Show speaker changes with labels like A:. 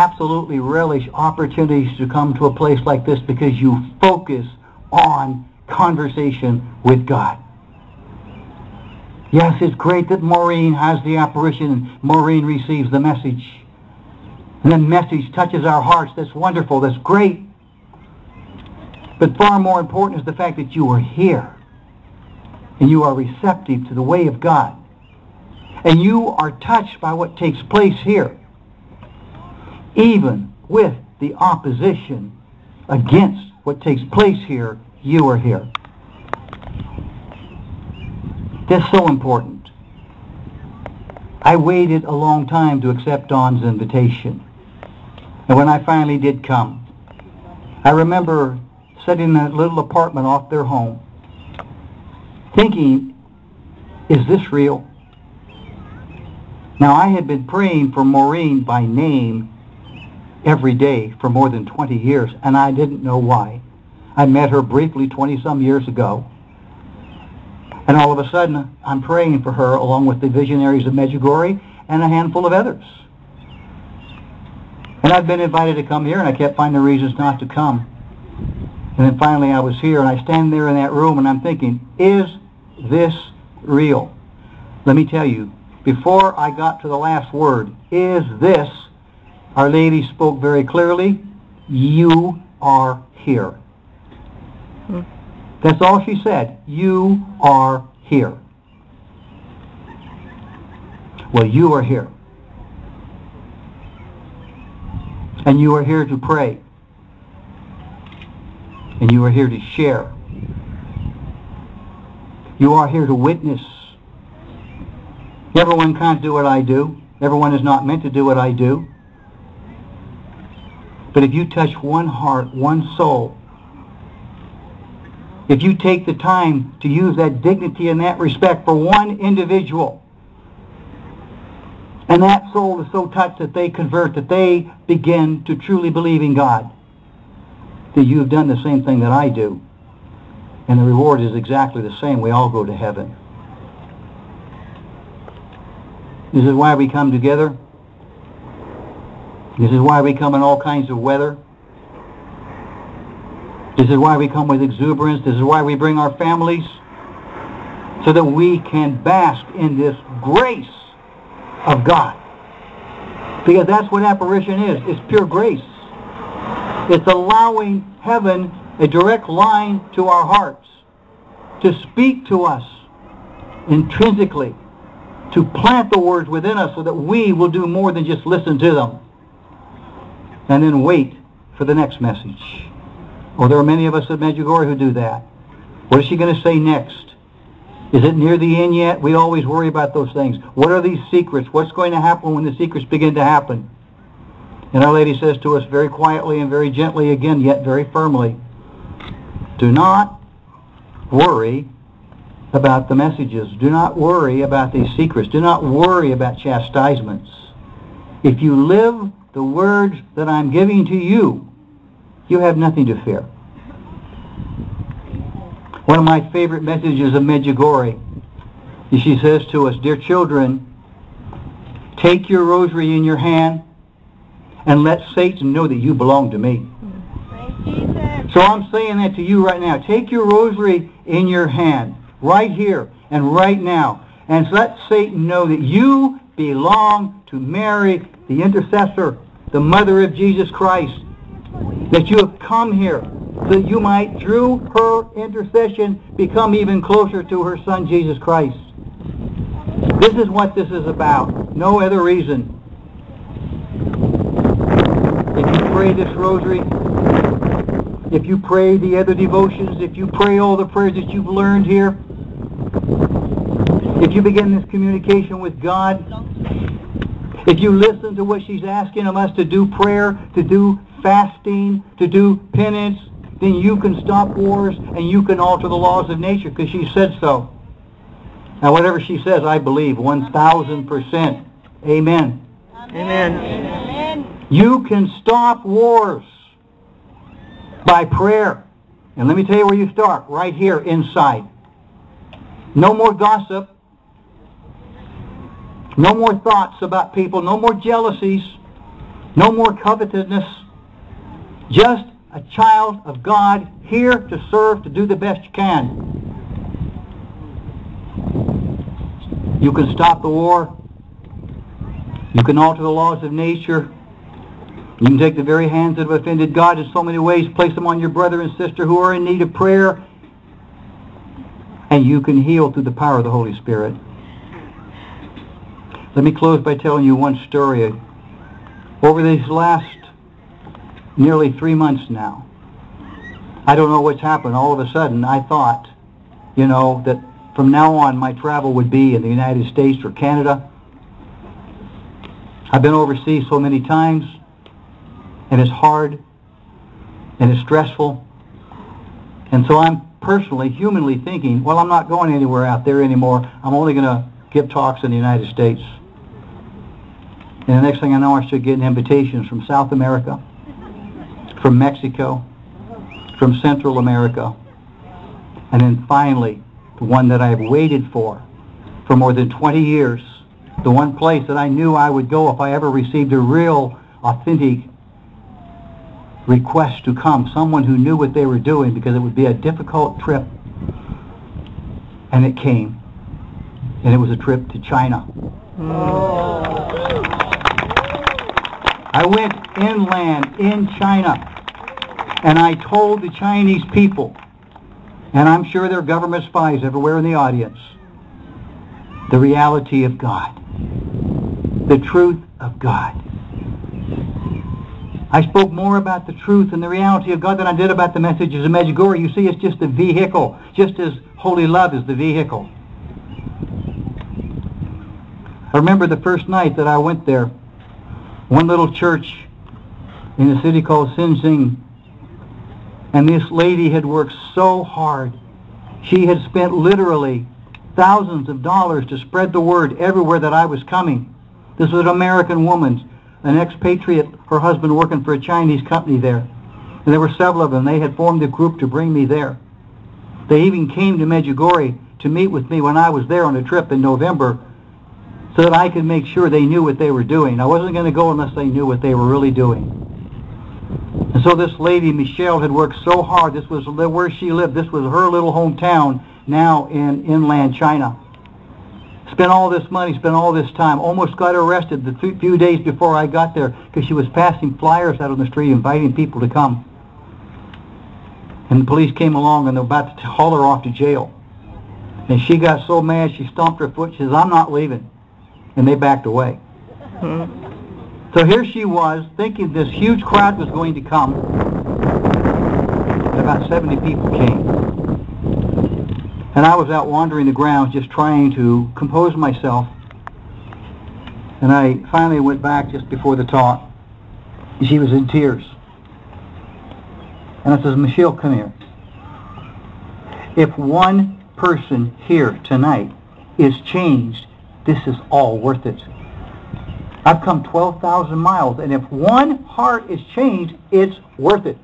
A: absolutely relish opportunities to come to a place like this because you focus on conversation with God. Yes, it's great that Maureen has the apparition. Maureen receives the message. And the message touches our hearts. That's wonderful. That's great. But far more important is the fact that you are here. And you are receptive to the way of God. And you are touched by what takes place here. Even with the opposition against what takes place here, you are here. That's so important. I waited a long time to accept Don's invitation. And when I finally did come, I remember sitting in a little apartment off their home, thinking, is this real? Now, I had been praying for Maureen by name every day for more than 20 years, and I didn't know why. I met her briefly 20-some years ago, and all of a sudden, I'm praying for her along with the visionaries of Medjugorje and a handful of others. And I've been invited to come here, and I kept finding reasons not to come. And then finally I was here, and I stand there in that room, and I'm thinking, is this real? Let me tell you, before I got to the last word, is this, Our Lady spoke very clearly, you are here. Hmm. That's all she said. You are here. Well, you are here. And you are here to pray. And you are here to share. You are here to witness. Everyone can't do what I do. Everyone is not meant to do what I do. But if you touch one heart, one soul, if you take the time to use that dignity and that respect for one individual, and that soul is so touched that they convert, that they begin to truly believe in God, that you have done the same thing that I do. And the reward is exactly the same. We all go to heaven. This is why we come together. This is why we come in all kinds of weather. This is why we come with exuberance. This is why we bring our families so that we can bask in this grace of God. Because that's what apparition is. It's pure grace. It's allowing heaven a direct line to our hearts to speak to us intrinsically, to plant the words within us so that we will do more than just listen to them and then wait for the next message. Well, there are many of us at Medjugorje who do that. What is she going to say next? Is it near the end yet? We always worry about those things. What are these secrets? What's going to happen when the secrets begin to happen? And Our Lady says to us very quietly and very gently again, yet very firmly, do not worry about the messages. Do not worry about these secrets. Do not worry about chastisements. If you live the words that I'm giving to you, you have nothing to fear. One of my favorite messages of Medjugorje, she says to us, Dear children, take your rosary in your hand and let Satan know that you belong to me. So I'm saying that to you right now. Take your rosary in your hand, right here and right now, and let Satan know that you belong to Mary, the intercessor, the mother of Jesus Christ, that you have come here so that you might, through her intercession, become even closer to her Son, Jesus Christ. This is what this is about. No other reason. If you pray this rosary, if you pray the other devotions, if you pray all the prayers that you've learned here, if you begin this communication with God, if you listen to what she's asking of us to do prayer, to do fasting, to do penance, then you can stop wars and you can alter the laws of nature because she said so. Now, whatever she says, I believe 1,000%. Amen.
B: Amen. Amen.
A: You can stop wars by prayer. And let me tell you where you start, right here inside. No more gossip. No more thoughts about people. No more jealousies. No more covetousness. Just a child of God here to serve, to do the best you can. You can stop the war. You can alter the laws of nature. You can take the very hands that have offended God in so many ways, place them on your brother and sister who are in need of prayer, and you can heal through the power of the Holy Spirit. Let me close by telling you one story. Over these last nearly three months now, I don't know what's happened. All of a sudden, I thought, you know, that from now on my travel would be in the United States or Canada. I've been overseas so many times, and it's hard, and it's stressful. And so I'm personally, humanly thinking, well, I'm not going anywhere out there anymore. I'm only going to give talks in the United States. And the next thing I know, I started getting invitations from South America, from Mexico, from Central America, and then finally, the one that I've waited for for more than 20 years, the one place that I knew I would go if I ever received a real, authentic request to come, someone who knew what they were doing because it would be a difficult trip. And it came. And it was a trip to China. Oh. I went inland in China and I told the Chinese people, and I'm sure there are government spies everywhere in the audience, the reality of God, the truth of God. I spoke more about the truth and the reality of God than I did about the messages of Medjugorje. You see, it's just a vehicle, just as holy love is the vehicle. I remember the first night that I went there, one little church in a city called Xinjiang, and this lady had worked so hard. She had spent literally thousands of dollars to spread the word everywhere that I was coming. This was an American woman, an expatriate, her husband working for a Chinese company there. And there were several of them. They had formed a group to bring me there. They even came to Medjugorje to meet with me when I was there on a trip in November so that I could make sure they knew what they were doing. I wasn't going to go unless they knew what they were really doing. And so this lady, Michelle, had worked so hard. This was where she lived. This was her little hometown now in inland China. Spent all this money, spent all this time. Almost got arrested the few days before I got there because she was passing flyers out on the street inviting people to come. And the police came along and they were about to haul her off to jail. And she got so mad she stomped her foot. She says, I'm not leaving and they backed away. Hmm. So here she was, thinking this huge crowd was going to come, and about 70 people came. And I was out wandering the grounds just trying to compose myself. And I finally went back just before the talk. She was in tears. And I says, Michelle, come here. If one person here tonight is changed this is all worth it. I've come 12,000 miles, and if one heart is changed, it's worth it.